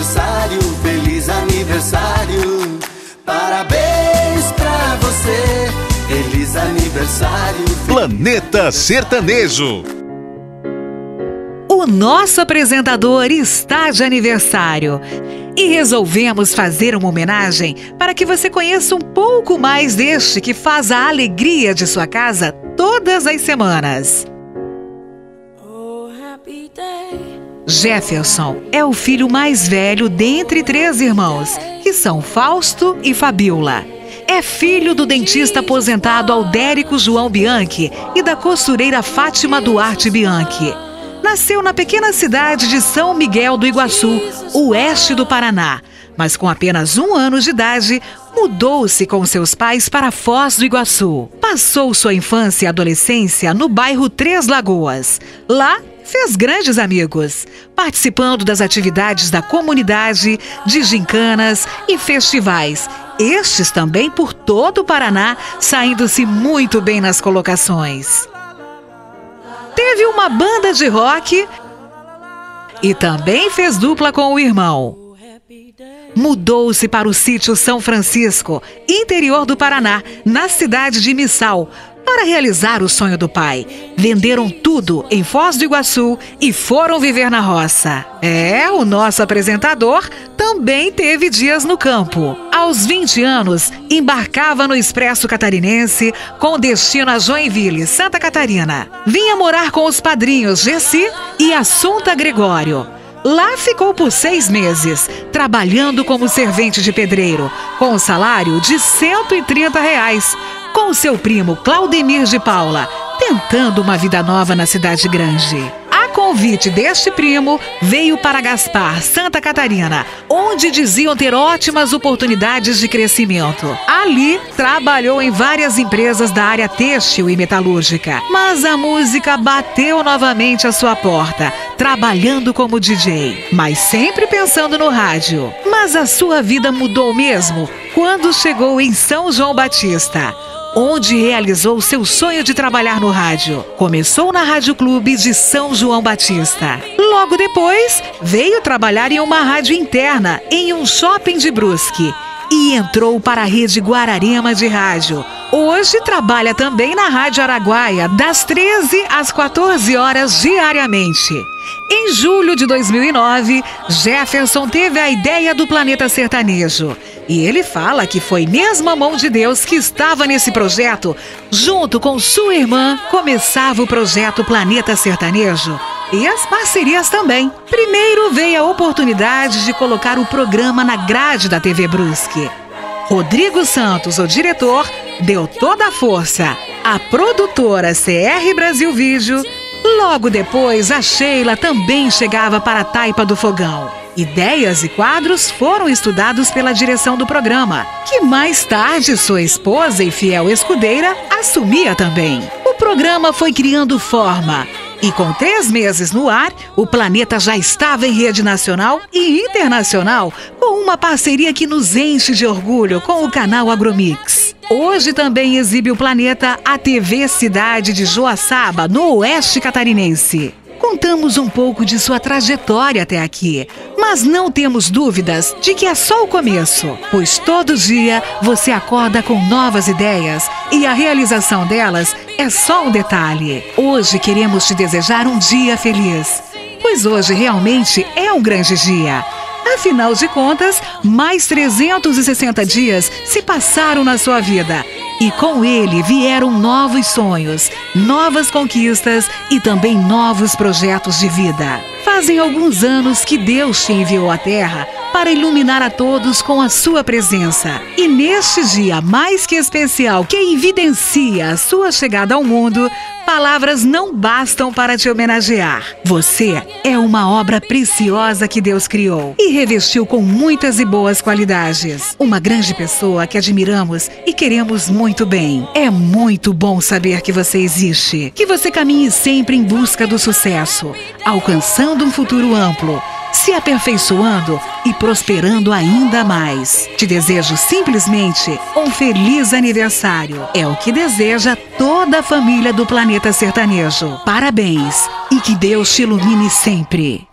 aniversário, feliz aniversário. Parabéns pra você, feliz aniversário. Planeta Sertanejo. O nosso apresentador está de aniversário e resolvemos fazer uma homenagem para que você conheça um pouco mais deste que faz a alegria de sua casa todas as semanas. Jefferson é o filho mais velho dentre três irmãos, que são Fausto e Fabiola. É filho do dentista aposentado Aldérico João Bianchi e da costureira Fátima Duarte Bianchi. Nasceu na pequena cidade de São Miguel do Iguaçu, oeste do Paraná, mas com apenas um ano de idade, mudou-se com seus pais para Foz do Iguaçu. Passou sua infância e adolescência no bairro Três Lagoas. Lá, fez grandes amigos, participando das atividades da comunidade, de gincanas e festivais. Estes também por todo o Paraná, saindo-se muito bem nas colocações. Teve uma banda de rock e também fez dupla com o irmão. Mudou-se para o sítio São Francisco, interior do Paraná, na cidade de Missal, para realizar o sonho do pai. Venderam tudo em Foz do Iguaçu e foram viver na roça. É, o nosso apresentador também teve dias no campo. Aos 20 anos, embarcava no Expresso Catarinense com destino a Joinville, Santa Catarina. Vinha morar com os padrinhos Gessi e Assunta Gregório. Lá ficou por seis meses, trabalhando como servente de pedreiro, com um salário de 130 reais, com seu primo Claudemir de Paula, tentando uma vida nova na cidade grande. A convite deste primo, veio para Gaspar, Santa Catarina, onde diziam ter ótimas oportunidades de crescimento. Ali, trabalhou em várias empresas da área têxtil e metalúrgica. Mas a música bateu novamente à sua porta, trabalhando como DJ, mas sempre pensando no rádio. Mas a sua vida mudou mesmo quando chegou em São João Batista onde realizou seu sonho de trabalhar no rádio. Começou na Rádio Clube de São João Batista. Logo depois, veio trabalhar em uma rádio interna em um shopping de Brusque e entrou para a rede Guararema de rádio. Hoje trabalha também na Rádio Araguaia, das 13 às 14 horas diariamente. Em julho de 2009, Jefferson teve a ideia do Planeta Sertanejo. E ele fala que foi mesmo a mão de Deus que estava nesse projeto. Junto com sua irmã, começava o projeto Planeta Sertanejo. E as parcerias também. Primeiro veio a oportunidade de colocar o programa na grade da TV Brusque. Rodrigo Santos, o diretor, deu toda a força. A produtora CR Brasil Vídeo Logo depois, a Sheila também chegava para a taipa do fogão. Ideias e quadros foram estudados pela direção do programa, que mais tarde sua esposa e fiel escudeira assumia também. O programa foi criando forma e com três meses no ar, o planeta já estava em rede nacional e internacional, com uma parceria que nos enche de orgulho com o canal Agromix. Hoje também exibe o planeta a TV Cidade de Joaçaba, no Oeste Catarinense. Contamos um pouco de sua trajetória até aqui, mas não temos dúvidas de que é só o começo, pois todo dia você acorda com novas ideias e a realização delas é só um detalhe. Hoje queremos te desejar um dia feliz, pois hoje realmente é um grande dia. Afinal de contas, mais 360 dias se passaram na sua vida e com ele vieram novos sonhos, novas conquistas e também novos projetos de vida. Fazem alguns anos que Deus te enviou à Terra para iluminar a todos com a sua presença. E neste dia mais que especial que evidencia a sua chegada ao mundo, palavras não bastam para te homenagear. Você é uma obra preciosa que Deus criou e revestiu com muitas e boas qualidades. Uma grande pessoa que admiramos e queremos muito bem. É muito bom saber que você existe, que você caminhe sempre em busca do sucesso, alcançando um futuro amplo se aperfeiçoando e prosperando ainda mais. Te desejo simplesmente um feliz aniversário. É o que deseja toda a família do planeta sertanejo. Parabéns e que Deus te ilumine sempre.